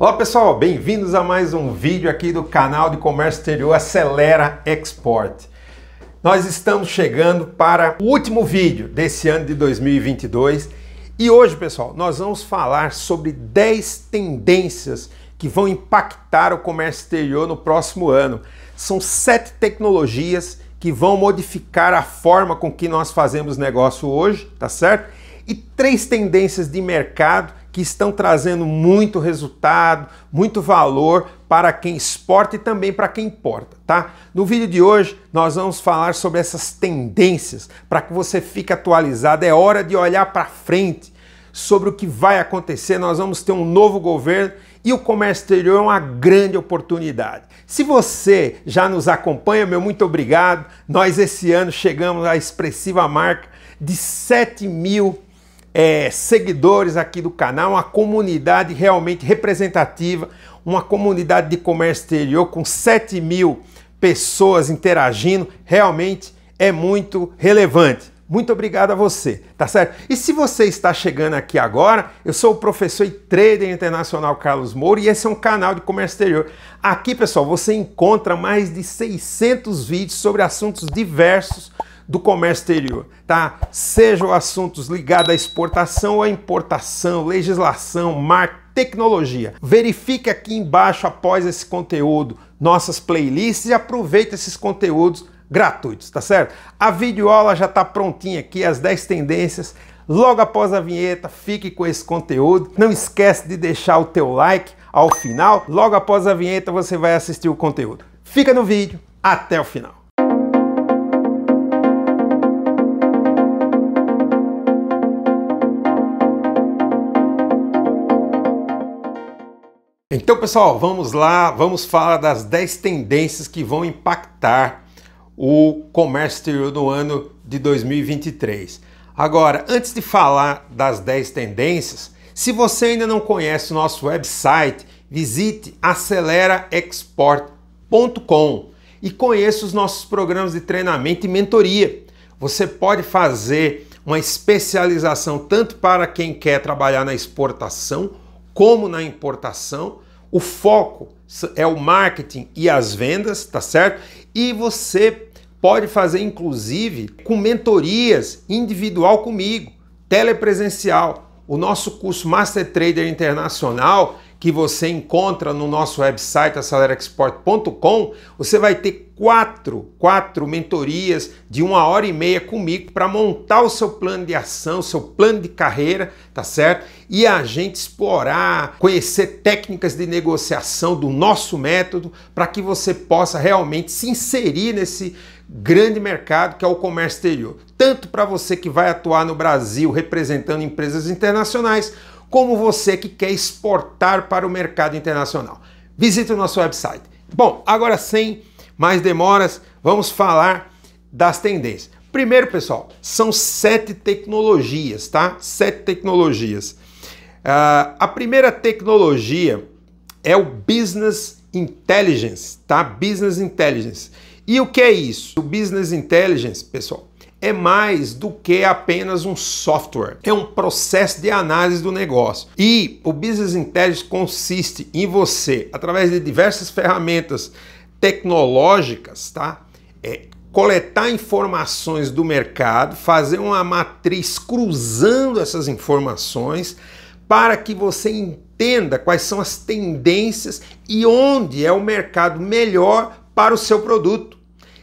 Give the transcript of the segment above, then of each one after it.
Olá pessoal, bem-vindos a mais um vídeo aqui do canal de comércio exterior Acelera Export. Nós estamos chegando para o último vídeo desse ano de 2022 e hoje, pessoal, nós vamos falar sobre 10 tendências que vão impactar o comércio exterior no próximo ano. São sete tecnologias que vão modificar a forma com que nós fazemos negócio hoje, tá certo? E três tendências de mercado que estão trazendo muito resultado, muito valor para quem exporta e também para quem importa, tá? No vídeo de hoje nós vamos falar sobre essas tendências para que você fique atualizado. É hora de olhar para frente sobre o que vai acontecer. Nós vamos ter um novo governo e o comércio exterior é uma grande oportunidade. Se você já nos acompanha, meu muito obrigado. Nós esse ano chegamos à expressiva marca de 7 mil é, seguidores aqui do canal, uma comunidade realmente representativa, uma comunidade de comércio exterior com 7 mil pessoas interagindo, realmente é muito relevante. Muito obrigado a você, tá certo? E se você está chegando aqui agora, eu sou o professor e trader internacional Carlos Moura e esse é um canal de comércio exterior. Aqui, pessoal, você encontra mais de 600 vídeos sobre assuntos diversos do comércio exterior, tá? Sejam assuntos ligados à exportação ou à importação, legislação, marca, tecnologia. Verifique aqui embaixo após esse conteúdo nossas playlists e aproveite esses conteúdos gratuitos, tá certo? A videoaula já está prontinha aqui, as 10 tendências. Logo após a vinheta, fique com esse conteúdo. Não esquece de deixar o teu like ao final. Logo após a vinheta, você vai assistir o conteúdo. Fica no vídeo, até o final. Então, pessoal, vamos lá, vamos falar das 10 tendências que vão impactar o comércio exterior no ano de 2023. Agora, antes de falar das 10 tendências, se você ainda não conhece o nosso website, visite aceleraexport.com e conheça os nossos programas de treinamento e mentoria. Você pode fazer uma especialização tanto para quem quer trabalhar na exportação como na importação. O foco é o marketing e as vendas, tá certo? E você pode fazer inclusive com mentorias individual comigo, telepresencial. O nosso curso Master Trader Internacional que você encontra no nosso website acelerexport.com, você vai ter quatro, quatro mentorias de uma hora e meia comigo para montar o seu plano de ação, seu plano de carreira, tá certo? E a gente explorar, conhecer técnicas de negociação do nosso método para que você possa realmente se inserir nesse grande mercado que é o comércio exterior. Tanto para você que vai atuar no Brasil representando empresas internacionais, como você que quer exportar para o mercado internacional. Visite o nosso website. Bom, agora sem mais demoras, vamos falar das tendências. Primeiro, pessoal, são sete tecnologias, tá? Sete tecnologias. Uh, a primeira tecnologia é o Business Intelligence, tá? Business Intelligence. E o que é isso? O Business Intelligence, pessoal, é mais do que apenas um software, é um processo de análise do negócio. E o Business Intelligence consiste em você, através de diversas ferramentas tecnológicas, tá? É, coletar informações do mercado, fazer uma matriz cruzando essas informações para que você entenda quais são as tendências e onde é o mercado melhor para o seu produto.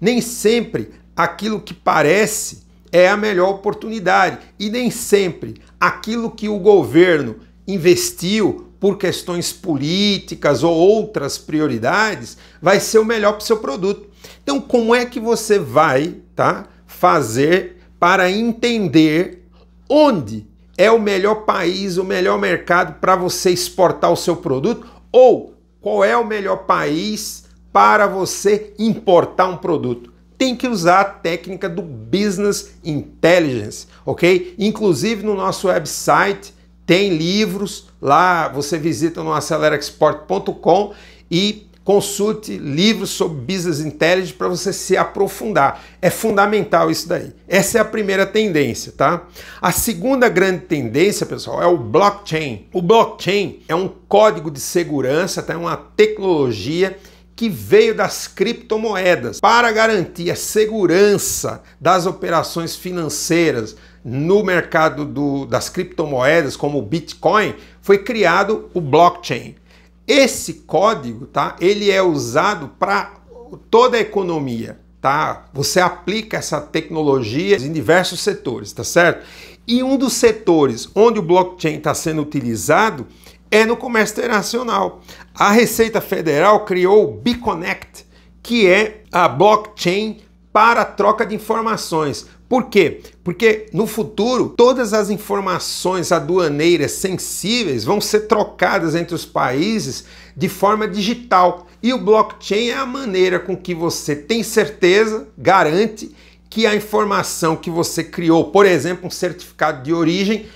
Nem sempre aquilo que parece é a melhor oportunidade e nem sempre aquilo que o governo investiu por questões políticas ou outras prioridades vai ser o melhor para o seu produto. Então, como é que você vai tá, fazer para entender onde é o melhor país, o melhor mercado para você exportar o seu produto ou qual é o melhor país para você importar um produto? tem que usar a técnica do Business Intelligence, ok? Inclusive no nosso website tem livros, lá você visita no acelerexport.com e consulte livros sobre Business Intelligence para você se aprofundar. É fundamental isso daí. Essa é a primeira tendência, tá? A segunda grande tendência, pessoal, é o blockchain. O blockchain é um código de segurança, tá? É uma tecnologia que veio das criptomoedas para garantir a segurança das operações financeiras no mercado do, das criptomoedas, como o Bitcoin, foi criado o blockchain. Esse código, tá? Ele é usado para toda a economia, tá? Você aplica essa tecnologia em diversos setores, tá certo? E um dos setores onde o blockchain está sendo utilizado é no comércio internacional. A Receita Federal criou o BiConnect, que é a blockchain para a troca de informações. Por quê? Porque no futuro todas as informações aduaneiras sensíveis vão ser trocadas entre os países de forma digital. E o blockchain é a maneira com que você tem certeza, garante que a informação que você criou, por exemplo, um certificado de origem,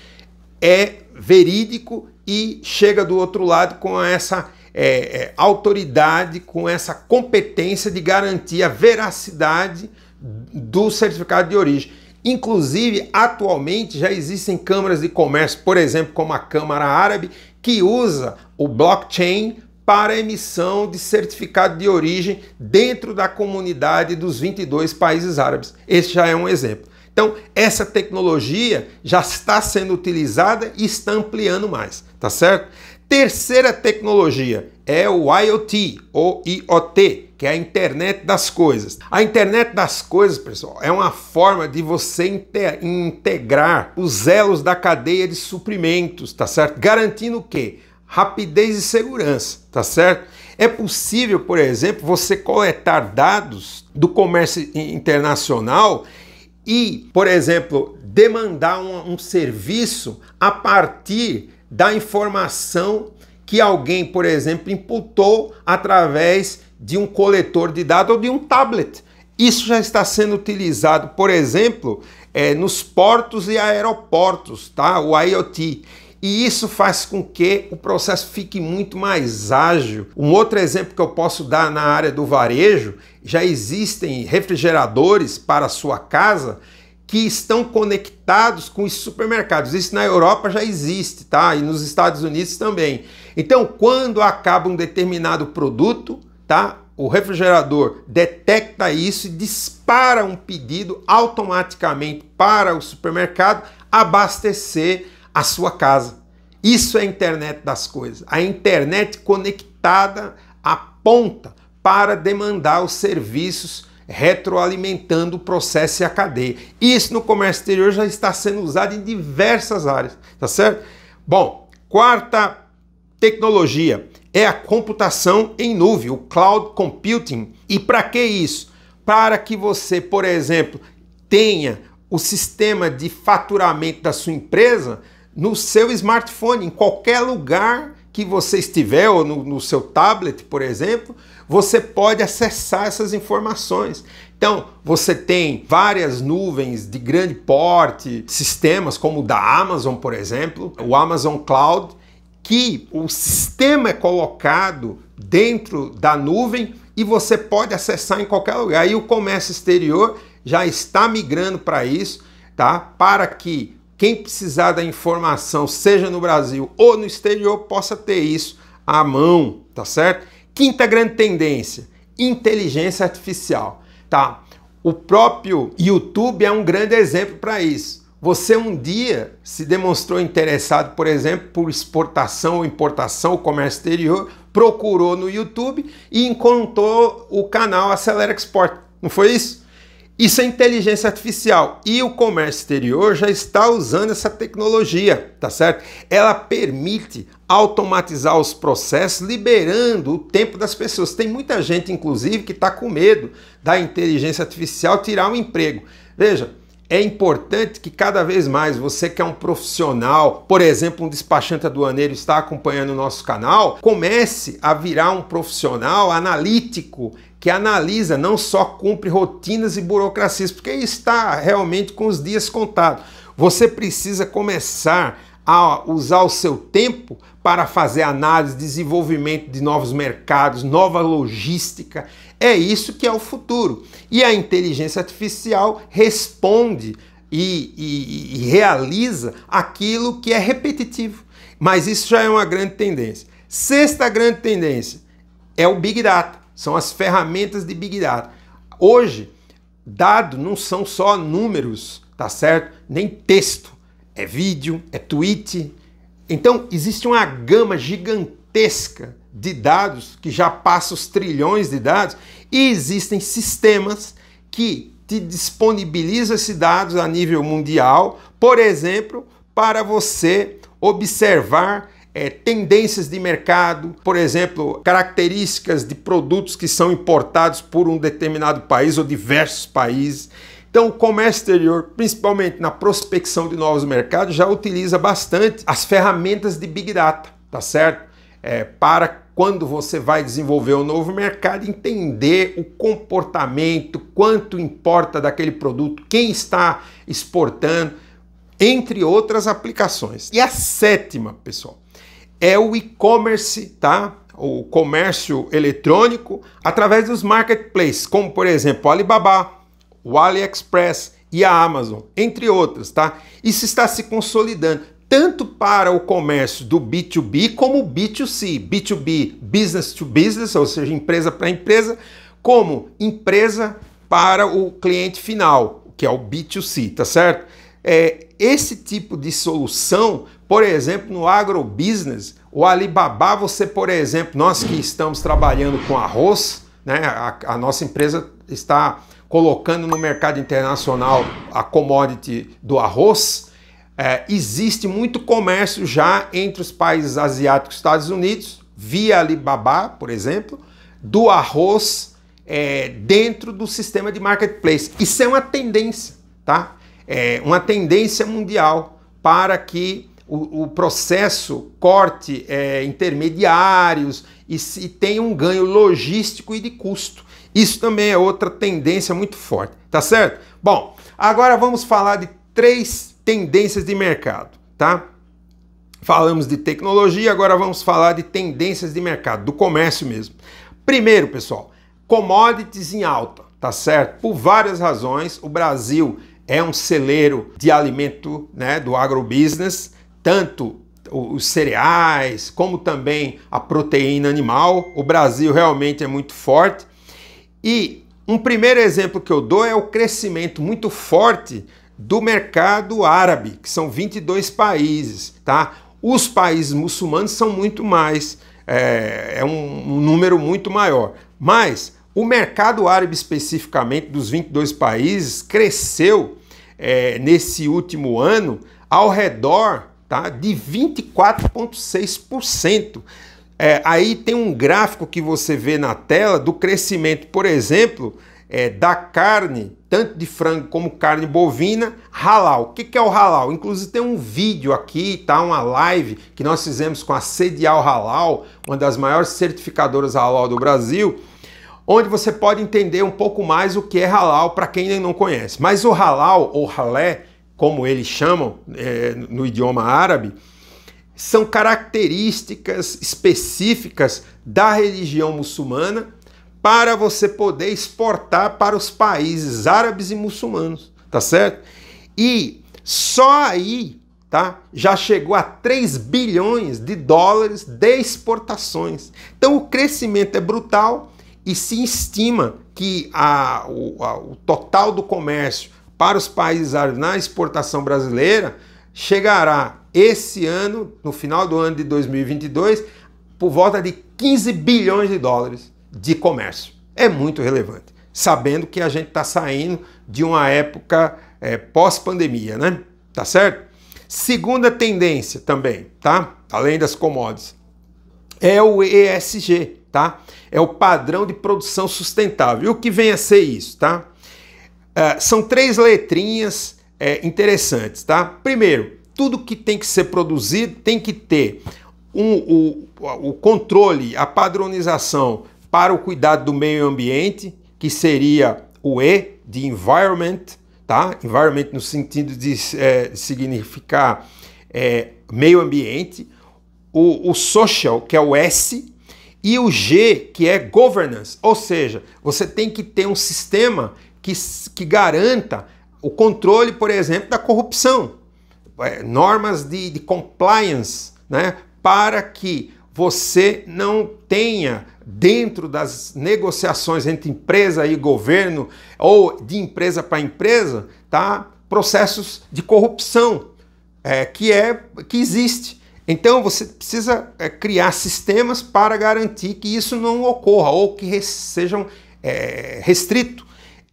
é verídico e chega do outro lado com essa é, é, autoridade, com essa competência de garantir a veracidade do certificado de origem. Inclusive, atualmente já existem câmaras de comércio, por exemplo, como a Câmara Árabe, que usa o blockchain para emissão de certificado de origem dentro da comunidade dos 22 países árabes. Esse já é um exemplo. Então, essa tecnologia já está sendo utilizada e está ampliando mais, tá certo? Terceira tecnologia é o IoT ou IoT, que é a internet das coisas. A internet das coisas, pessoal, é uma forma de você integrar os elos da cadeia de suprimentos, tá certo? Garantindo o quê? Rapidez e segurança, tá certo? É possível, por exemplo, você coletar dados do comércio internacional e, por exemplo, demandar um, um serviço a partir da informação que alguém, por exemplo, imputou através de um coletor de dados ou de um tablet. Isso já está sendo utilizado, por exemplo, é, nos portos e aeroportos, tá? O IoT. E isso faz com que o processo fique muito mais ágil. Um outro exemplo que eu posso dar na área do varejo, já existem refrigeradores para a sua casa que estão conectados com os supermercados. Isso na Europa já existe, tá? E nos Estados Unidos também. Então, quando acaba um determinado produto, tá? O refrigerador detecta isso e dispara um pedido automaticamente para o supermercado abastecer a sua casa. Isso é a internet das coisas. A internet conectada à ponta para demandar os serviços retroalimentando o processo e a cadeia. Isso no comércio exterior já está sendo usado em diversas áreas, tá certo? Bom, quarta tecnologia é a computação em nuvem, o cloud computing. E para que isso? Para que você, por exemplo, tenha o sistema de faturamento da sua empresa no seu smartphone, em qualquer lugar que você estiver, ou no, no seu tablet, por exemplo, você pode acessar essas informações. Então, você tem várias nuvens de grande porte, sistemas como o da Amazon, por exemplo, o Amazon Cloud, que o sistema é colocado dentro da nuvem e você pode acessar em qualquer lugar. E o comércio exterior já está migrando para isso, tá? Para que quem precisar da informação, seja no Brasil ou no exterior, possa ter isso à mão, tá certo? Quinta grande tendência, inteligência artificial, tá? O próprio YouTube é um grande exemplo para isso. Você um dia se demonstrou interessado, por exemplo, por exportação ou importação, comércio exterior, procurou no YouTube e encontrou o canal Acelera Export. Não foi isso? Isso é inteligência artificial e o comércio exterior já está usando essa tecnologia, tá certo? Ela permite automatizar os processos, liberando o tempo das pessoas. Tem muita gente, inclusive, que está com medo da inteligência artificial tirar um emprego. Veja, é importante que cada vez mais você que é um profissional, por exemplo, um despachante aduaneiro está acompanhando o nosso canal, comece a virar um profissional analítico que analisa, não só cumpre rotinas e burocracias, porque está realmente com os dias contados. Você precisa começar a usar o seu tempo para fazer análise, desenvolvimento de novos mercados, nova logística. É isso que é o futuro. E a inteligência artificial responde e, e, e realiza aquilo que é repetitivo. Mas isso já é uma grande tendência. Sexta grande tendência é o Big Data, são as ferramentas de Big Data. Hoje, dado não são só números, tá certo? Nem texto, é vídeo, é tweet. Então, existe uma gama gigantesca de dados que já passa os trilhões de dados e existem sistemas que te disponibilizam esses dados a nível mundial, por exemplo, para você observar é, tendências de mercado, por exemplo, características de produtos que são importados por um determinado país ou diversos países. Então, o comércio exterior, principalmente na prospecção de novos mercados, já utiliza bastante as ferramentas de Big Data, tá certo? É, para quando você vai desenvolver um novo mercado, entender o comportamento, quanto importa daquele produto, quem está exportando, entre outras aplicações. E a sétima, pessoal, é o e-commerce, tá? O comércio eletrônico através dos marketplaces, como por exemplo o Alibaba, o AliExpress e a Amazon, entre outras, tá? Isso está se consolidando tanto para o comércio do B2B como o B2C, B2B, business to business, ou seja, empresa para empresa, como empresa para o cliente final, que é o B2C, tá certo? É, esse tipo de solução, por exemplo, no agrobusiness, o Alibaba, você, por exemplo, nós que estamos trabalhando com arroz, né, a, a nossa empresa está colocando no mercado internacional a commodity do arroz, é, existe muito comércio já entre os países asiáticos e Estados Unidos, via Alibaba, por exemplo, do arroz é, dentro do sistema de marketplace. Isso é uma tendência, tá? É uma tendência mundial para que o, o processo corte é, intermediários e, e tenha um ganho logístico e de custo. Isso também é outra tendência muito forte, tá certo? Bom, agora vamos falar de três tendências de mercado, tá? Falamos de tecnologia, agora vamos falar de tendências de mercado, do comércio mesmo. Primeiro, pessoal, commodities em alta, tá certo? Por várias razões, o Brasil é um celeiro de alimento né, do agrobusiness, tanto os cereais, como também a proteína animal. O Brasil realmente é muito forte e um primeiro exemplo que eu dou é o crescimento muito forte do mercado árabe, que são 22 países, tá? Os países muçulmanos são muito mais, é, é um, um número muito maior. Mas o mercado árabe especificamente dos 22 países cresceu é, nesse último ano ao redor tá, de 24,6%. É, aí tem um gráfico que você vê na tela do crescimento, por exemplo, é, da carne, tanto de frango como carne bovina, halal. O que, é o halal? Inclusive tem um vídeo aqui, tá? Uma live que nós fizemos com a Sedial Halal, uma das maiores certificadoras halal do Brasil, onde você pode entender um pouco mais o que é halal para quem não conhece. Mas o halal, ou halé, como eles chamam é, no idioma árabe, são características específicas da religião muçulmana para você poder exportar para os países árabes e muçulmanos, tá certo? E só aí, tá? Já chegou a 3 bilhões de dólares de exportações. Então o crescimento é brutal e se estima que a, o, a, o total do comércio para os países árabes na exportação brasileira chegará esse ano, no final do ano de 2022, por volta de 15 bilhões de dólares de comércio. É muito relevante, sabendo que a gente está saindo de uma época é, pós-pandemia, né? Tá certo? Segunda tendência também, tá? Além das commodities, é o ESG, tá? É o padrão de produção sustentável. E o que vem a ser isso, tá? Uh, são três letrinhas é, interessantes, tá? Primeiro, tudo que tem que ser produzido tem que ter um, o, o controle, a padronização para o cuidado do meio ambiente, que seria o E de environment, tá? Environment no sentido de é, significar é meio ambiente, o, o social, que é o S, e o G, que é governance, ou seja, você tem que ter um sistema que, que garanta o controle, por exemplo, da corrupção, é, normas de, de compliance, né, para que você não tenha dentro das negociações entre empresa e governo ou de empresa para empresa, tá, processos de corrupção é, que é que existe. Então você precisa é, criar sistemas para garantir que isso não ocorra ou que sejam é, restrito.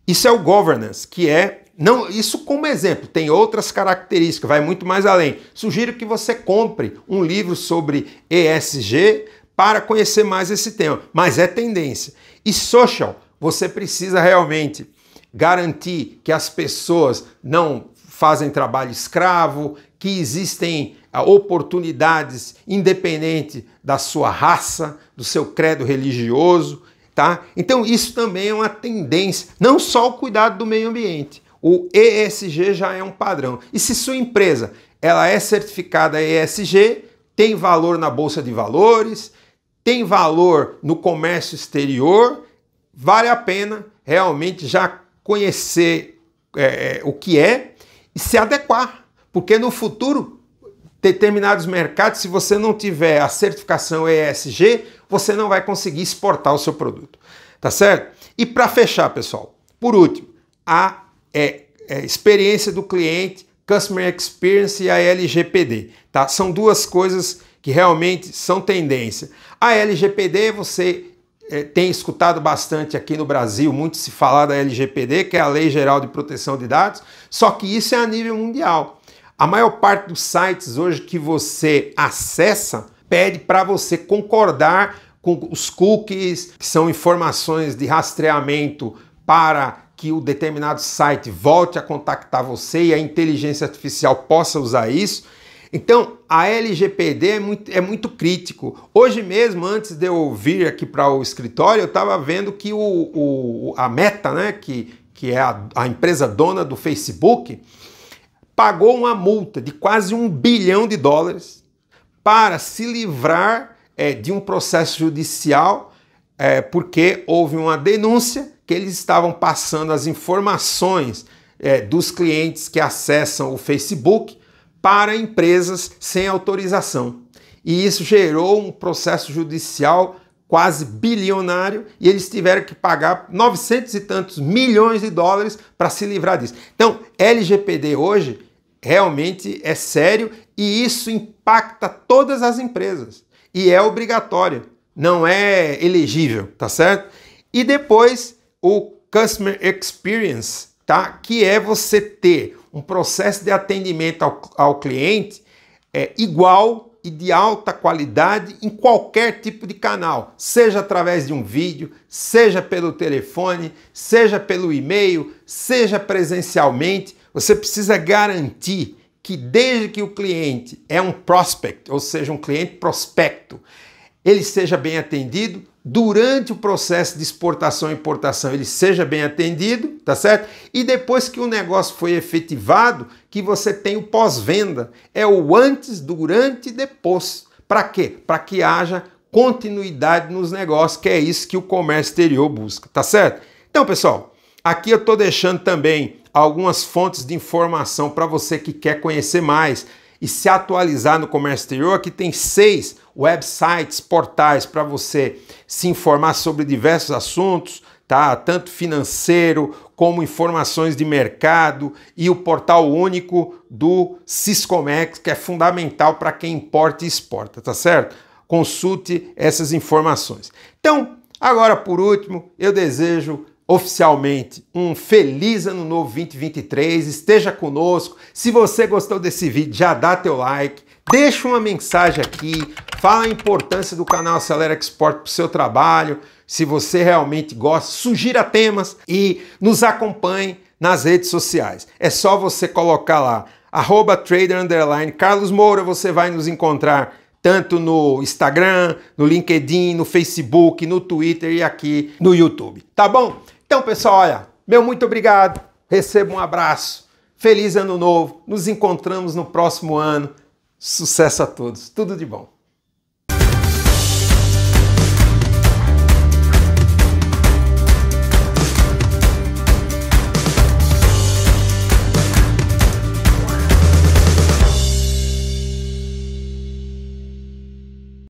Isso é o governance, que é não isso como exemplo. Tem outras características, vai muito mais além. Sugiro que você compre um livro sobre ESG para conhecer mais esse tema, mas é tendência. E social, você precisa realmente garantir que as pessoas não fazem trabalho escravo, que existem ah, oportunidades independente da sua raça, do seu credo religioso, tá? Então isso também é uma tendência, não só o cuidado do meio ambiente. O ESG já é um padrão. E se sua empresa ela é certificada ESG, tem valor na bolsa de valores, tem valor no comércio exterior, vale a pena realmente já conhecer é, o que é e se adequar porque no futuro, determinados mercados, se você não tiver a certificação ESG, você não vai conseguir exportar o seu produto. Tá certo? E para fechar, pessoal, por último, a é, é, experiência do cliente, Customer Experience e a LGPD. Tá? São duas coisas que realmente são tendência. A LGPD você é, tem escutado bastante aqui no Brasil, muito se falar da LGPD, que é a Lei Geral de Proteção de Dados, só que isso é a nível mundial. A maior parte dos sites hoje que você acessa pede para você concordar com os cookies, que são informações de rastreamento para que o determinado site volte a contactar você e a inteligência artificial possa usar isso. Então, a LGPD é muito, é muito crítico. Hoje mesmo, antes de eu vir aqui para o escritório, eu estava vendo que o, o, a Meta, né, que, que é a, a empresa dona do Facebook, pagou uma multa de quase um bilhão de dólares para se livrar é, de um processo judicial, é, porque houve uma denúncia que eles estavam passando as informações é, dos clientes que acessam o Facebook para empresas sem autorização. E isso gerou um processo judicial quase bilionário e eles tiveram que pagar 900 e tantos milhões de dólares para se livrar disso. Então, LGPD hoje realmente é sério e isso impacta todas as empresas e é obrigatório, não é elegível, tá certo? E depois o Customer Experience, tá? Que é você ter um processo de atendimento ao, ao cliente é, igual e de alta qualidade em qualquer tipo de canal, seja através de um vídeo, seja pelo telefone, seja pelo e-mail, seja presencialmente você precisa garantir que desde que o cliente é um prospect, ou seja, um cliente prospecto, ele seja bem atendido, durante o processo de exportação e importação ele seja bem atendido, tá certo? E depois que o negócio foi efetivado, que você tem o pós-venda, é o antes, durante e depois. Para quê? Para que haja continuidade nos negócios, que é isso que o comércio exterior busca, tá certo? Então, pessoal, aqui eu estou deixando também algumas fontes de informação para você que quer conhecer mais e se atualizar no comércio exterior. Aqui tem seis websites, portais para você se informar sobre diversos assuntos, tá? Tanto financeiro como informações de mercado e o portal único do Siscomex, que é fundamental para quem importa e exporta, tá certo? Consulte essas informações. Então, agora por último, eu desejo oficialmente um feliz ano novo 2023. Esteja conosco. Se você gostou desse vídeo, já dá teu like, deixa uma mensagem aqui, fala a importância do canal Acelera Export para o seu trabalho. Se você realmente gosta, sugira temas e nos acompanhe nas redes sociais. É só você colocar lá arroba trader underline Carlos Moura, você vai nos encontrar tanto no Instagram, no LinkedIn, no Facebook, no Twitter e aqui no YouTube. Tá bom? Então, pessoal, olha, meu muito obrigado. Receba um abraço. Feliz ano novo. Nos encontramos no próximo ano. Sucesso a todos, tudo de bom.